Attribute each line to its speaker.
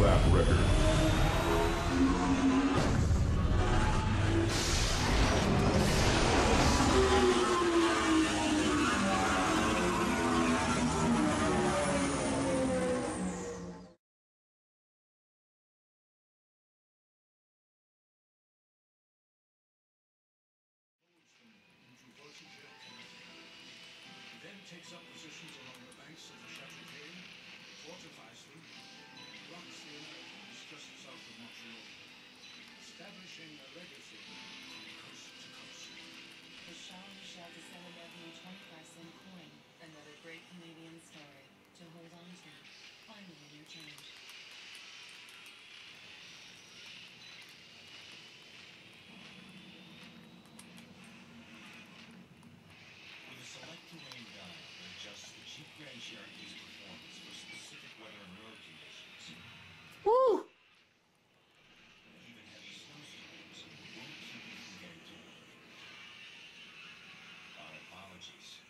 Speaker 1: record.
Speaker 2: Then takes up positions along establishing a legacy.
Speaker 3: The Charles Michel de Seven Avenue 25 cent Jesus.